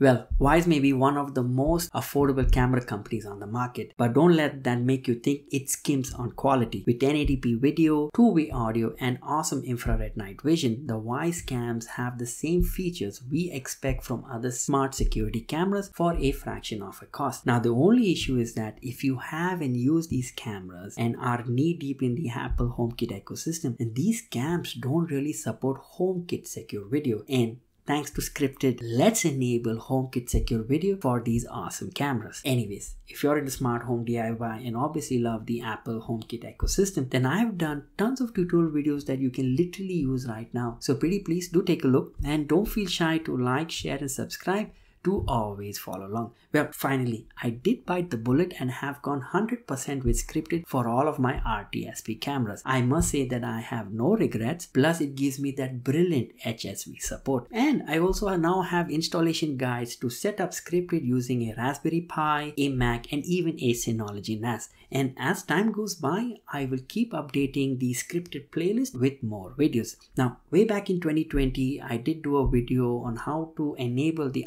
Well, Wyze may be one of the most affordable camera companies on the market, but don't let that make you think it skims on quality. With 1080p video, two-way audio, and awesome infrared night vision, the Wyze cams have the same features we expect from other smart security cameras for a fraction of a cost. Now, the only issue is that if you haven't used these cameras and are knee deep in the Apple HomeKit ecosystem, then these cams don't really support HomeKit secure video and Thanks to Scrypted, let's enable HomeKit secure video for these awesome cameras. Anyways, if you're into smart home DIY and obviously love the Apple HomeKit ecosystem, then I've done tons of tutorial videos that you can literally use right now. So pretty please do take a look and don't feel shy to like, share and subscribe to always follow along. Well, finally, I did bite the bullet and have gone 100% with Scrypted for all of my RTSP cameras. I must say that I have no regrets, plus it gives me that brilliant HSV support. And I also now have installation guides to set up Scrypted using a Raspberry Pi, a Mac, and even a Synology NAS. And as time goes by, I will keep updating the Scrypted playlist with more videos. Now, way back in 2020, I did do a video on how to enable the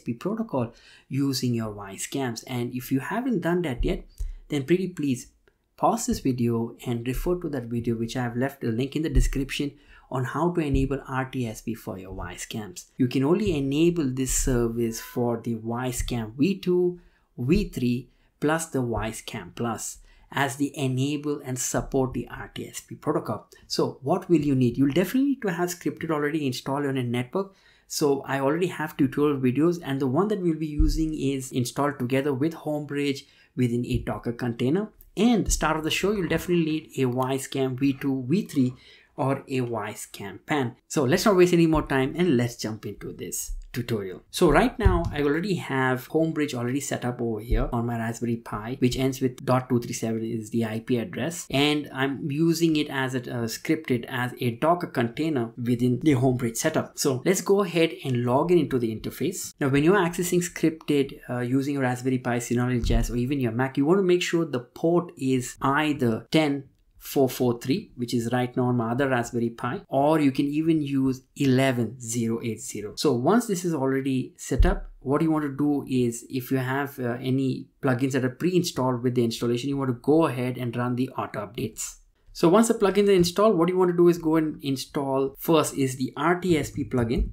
Protocol using your Wyze cams. And if you haven't done that yet, then pretty please pause this video and refer to that video which I have left a link in the description on how to enable RTSP for your Wyze cams. You can only enable this service for the Wyze Cam V2, V3 plus the Wyze Cam Plus as the enable and support the RTSP protocol. So what will you need? You'll definitely need to have Scrypted already installed on a network. So I already have tutorial videos and the one that we'll be using is installed together with Homebridge within a Docker container. And the start of the show, you'll definitely need a Wyze Cam V2, V3 or a Wyze Cam Pan. So let's not waste any more time and let's jump into this tutorial. So right now I already have Homebridge already set up over here on my Raspberry Pi which ends with .237 is the IP address and I'm using it as a uh, Scrypted as a Docker container within the Homebridge setup. So let's go ahead and log in into the interface. Now when you're accessing Scrypted uh, using Raspberry Pi, Synology NAS or even your Mac, you want to make sure the port is either 10 443 which is right now on my other raspberry pi or you can even use 11080 so once this is already set up what you want to do is if you have uh, any plugins that are pre-installed with the installation you want to go ahead and run the auto updates. So once the plugins are installed what you want to do is go and install first is the rtsp plugin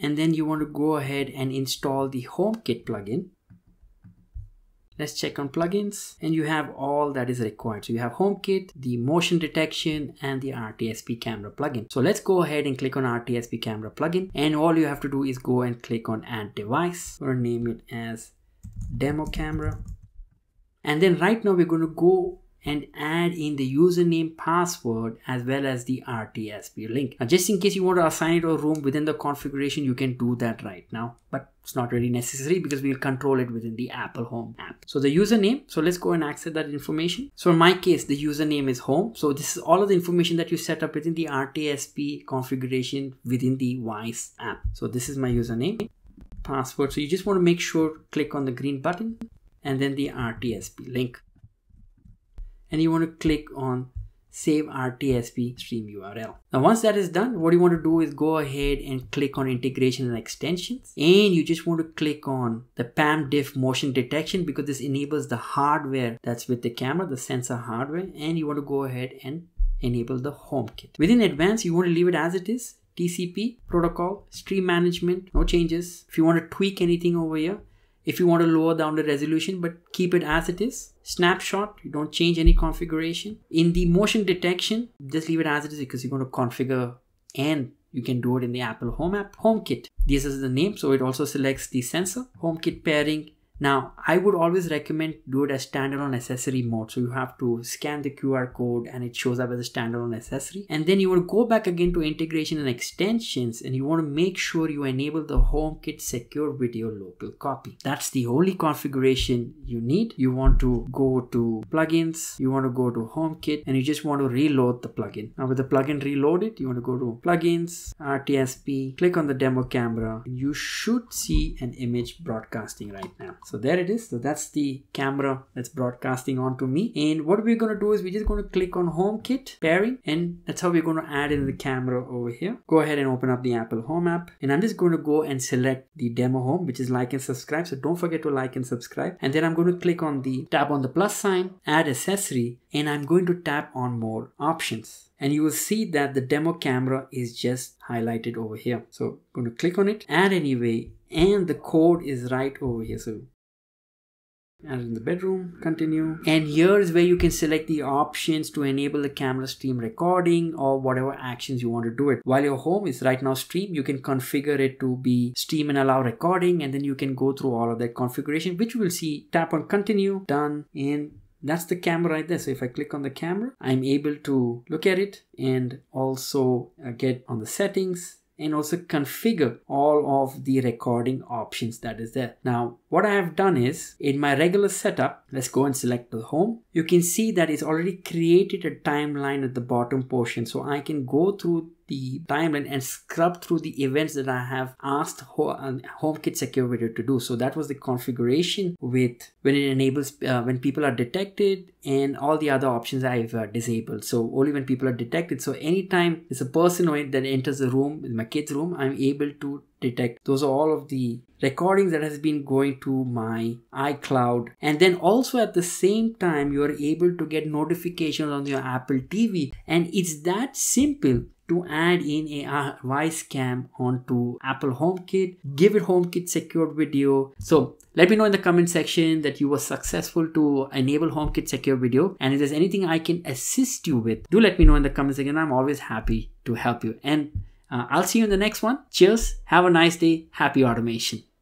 and then you want to go ahead and install the homekit plugin Let's check on plugins and you have all that is required. So you have HomeKit, the motion detection and the RTSP camera plugin. So let's go ahead and click on RTSP camera plugin and all you have to do is go and click on add device or name it as demo camera. And then right now we're going to go and add in the username password as well as the RTSP link. Now just in case you want to assign it a room within the configuration you can do that right now but it's not really necessary because we'll control it within the Apple Home app. So the username, so let's go and access that information. So in my case, the username is home. So this is all of the information that you set up within the RTSP configuration within the Wyze app. So this is my username, password. So you just want to make sure, click on the green button and then the RTSP link and you want to click on save RTSP stream URL. Now once that is done, what you want to do is go ahead and click on integration and extensions and you just want to click on the PAM diff motion detection because this enables the hardware that's with the camera, the sensor hardware and you want to go ahead and enable the HomeKit. Within advanced, you want to leave it as it is. TCP protocol, stream management, no changes. If you want to tweak anything over here, if you want to lower down the resolution but keep it as it is. Snapshot you don't change any configuration. In the motion detection just leave it as it is because you're going to configure and you can do it in the apple home app homekit. This is the name so it also selects the sensor. Homekit pairing now, I would always recommend do it as standalone accessory mode. So you have to scan the QR code and it shows up as a standalone accessory. And then you want to go back again to integration and extensions and you want to make sure you enable the HomeKit secure video local copy. That's the only configuration you need. You want to go to plugins, you want to go to HomeKit and you just want to reload the plugin. Now with the plugin reloaded, you want to go to plugins, RTSP, click on the demo camera. You should see an image broadcasting right now. So there it is. So that's the camera that's broadcasting onto me. And what we're going to do is we're just going to click on HomeKit pairing and that's how we're going to add in the camera over here. Go ahead and open up the Apple Home app and I'm just going to go and select the demo home which is like and subscribe. So don't forget to like and subscribe. And then I'm going to click on the tap on the plus sign, add accessory and I'm going to tap on more options and you will see that the demo camera is just highlighted over here. So I'm going to click on it, add anyway, and the code is right over here. So add in the bedroom, continue. And here is where you can select the options to enable the camera stream recording or whatever actions you want to do it. While your home is right now stream, you can configure it to be stream and allow recording and then you can go through all of that configuration, which you will see. Tap on continue, done, and that's the camera right there so if i click on the camera i'm able to look at it and also uh, get on the settings and also configure all of the recording options that is there. Now, what I have done is in my regular setup, let's go and select the home. You can see that it's already created a timeline at the bottom portion. So I can go through the timeline and scrub through the events that I have asked uh, HomeKit Security to do. So that was the configuration with when it enables uh, when people are detected and all the other options I've uh, disabled. So only when people are detected. So anytime there's a person that enters the room, in my kid's room, I'm able to detect. Those are all of the recordings that has been going to my iCloud. And then also at the same time, you are able to get notifications on your Apple TV. And it's that simple to add in a Wyze cam onto Apple HomeKit, give it HomeKit secured video. So let me know in the comment section that you were successful to enable HomeKit secure video. And if there's anything I can assist you with, do let me know in the comment section. I'm always happy to help you. And uh, I'll see you in the next one. Cheers. Have a nice day. Happy automation.